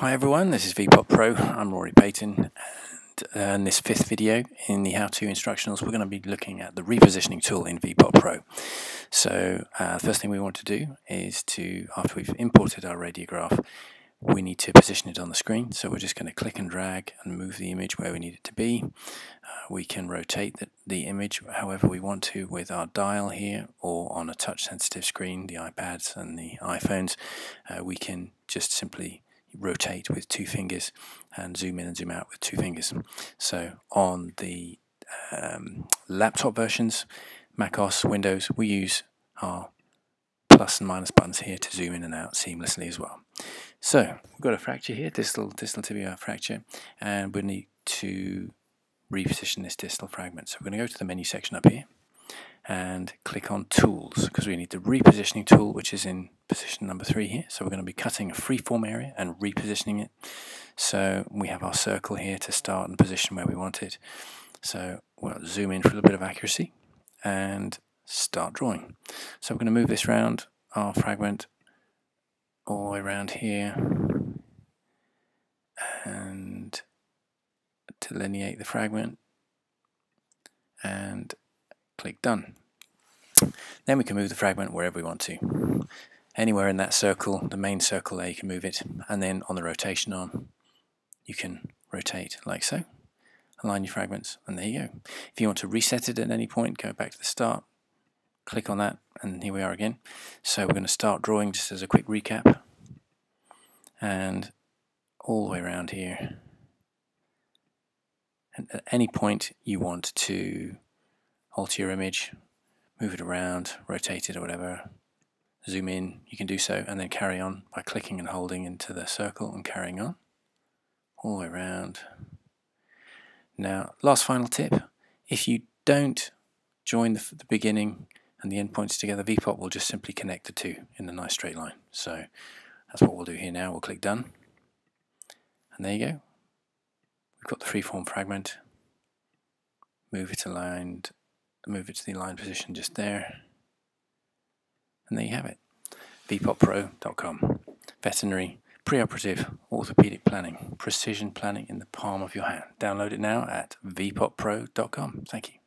Hi everyone, this is VPOP Pro. I'm Rory Payton and uh, in this fifth video in the how-to instructionals we're going to be looking at the repositioning tool in VPOP Pro. So uh, the first thing we want to do is to, after we've imported our radiograph, we need to position it on the screen. So we're just going to click and drag and move the image where we need it to be. Uh, we can rotate the, the image however we want to with our dial here or on a touch sensitive screen, the iPads and the iPhones. Uh, we can just simply rotate with two fingers and zoom in and zoom out with two fingers. So on the um, laptop versions, Mac OS, Windows, we use our plus and minus buttons here to zoom in and out seamlessly as well. So we've got a fracture here, distal, distal tibia fracture, and we need to reposition this distal fragment. So we're going to go to the menu section up here and click on tools because we need the repositioning tool which is in position number three here. So we're going to be cutting a freeform area and repositioning it. So we have our circle here to start and position where we want it. So we'll zoom in for a little bit of accuracy and start drawing. So we're going to move this around our fragment all the way around here and delineate the fragment and click done. Then we can move the fragment wherever we want to. Anywhere in that circle, the main circle there, you can move it. And then on the rotation arm, you can rotate like so. Align your fragments, and there you go. If you want to reset it at any point, go back to the start, click on that, and here we are again. So we're going to start drawing just as a quick recap. And all the way around here. And at any point you want to alter your image, move it around, rotate it or whatever, zoom in, you can do so, and then carry on by clicking and holding into the circle and carrying on all the way around. Now, last final tip, if you don't join the, the beginning and the end points together, VPOP will just simply connect the two in a nice straight line. So that's what we'll do here now. We'll click done. And there you go. We've got the freeform fragment. Move it aligned move it to the aligned position just there. And there you have it. VPOPPro.com. Veterinary, preoperative, orthopedic planning, precision planning in the palm of your hand. Download it now at VPOPPro.com. Thank you.